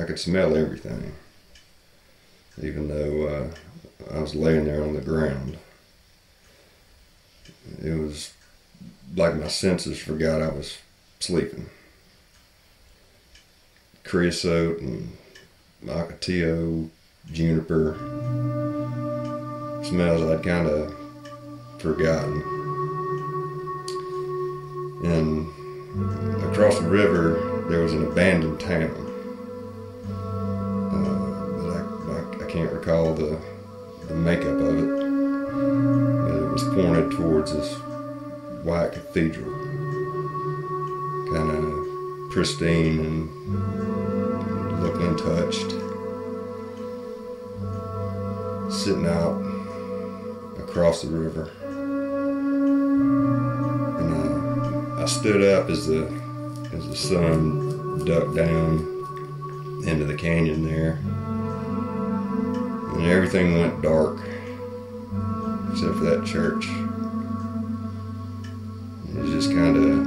I could smell everything, even though uh, I was laying there on the ground. It was like my senses forgot I was sleeping. Creosote and ocotillo, juniper, smells I'd kind of forgotten. And across the river, there was an abandoned town. Can't recall the, the makeup of it. But it was pointed towards this white cathedral. Kind of pristine and looked untouched. Sitting out across the river. And uh, I stood up as the as the sun ducked down into the canyon there. And everything went dark except for that church. It was just kind of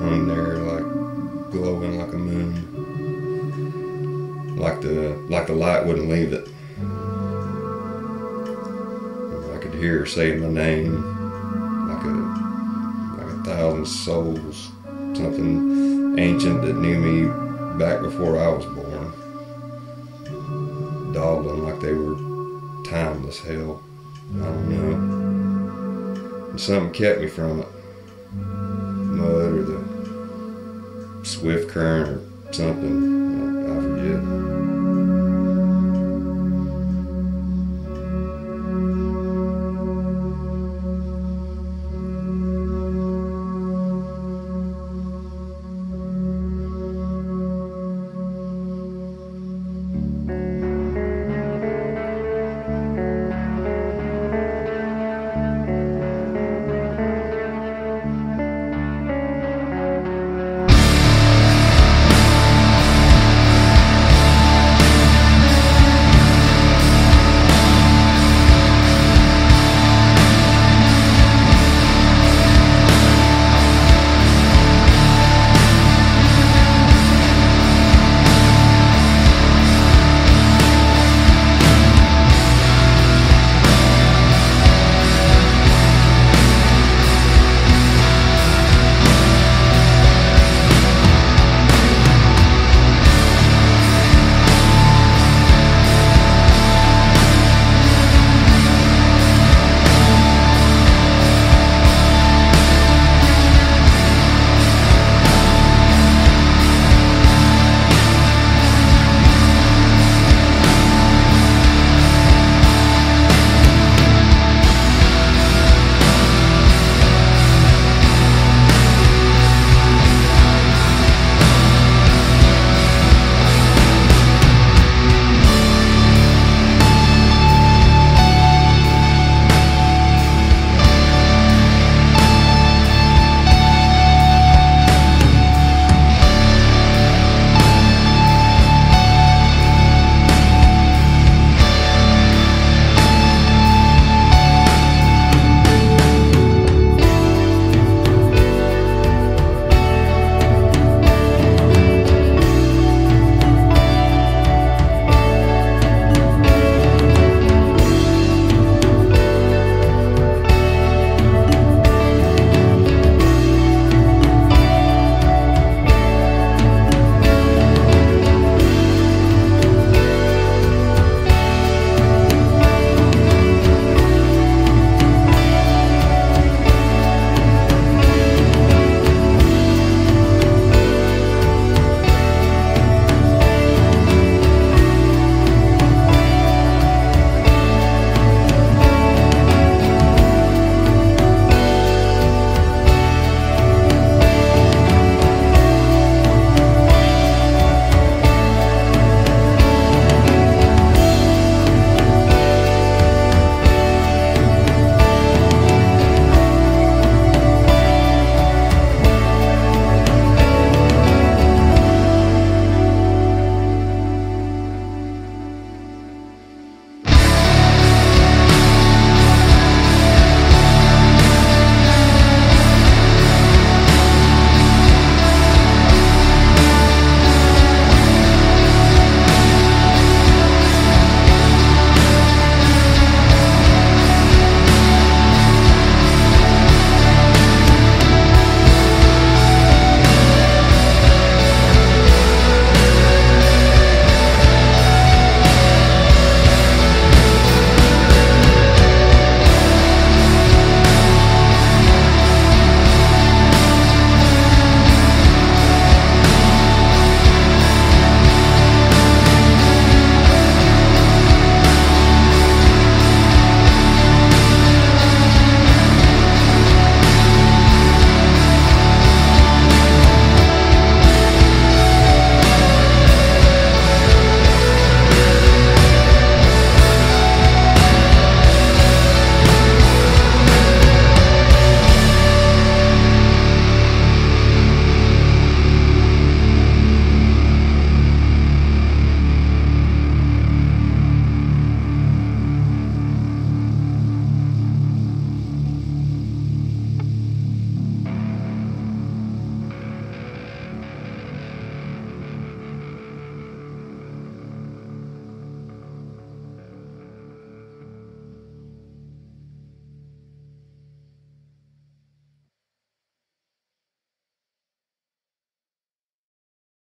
hung there like glowing like a moon. Like the like the light wouldn't leave it. I could hear her saying my name like a like a thousand souls. Something ancient that knew me back before I was born. Timeless hell. I don't know. And something kept me from it. Mud or the swift current or something. I, I forget.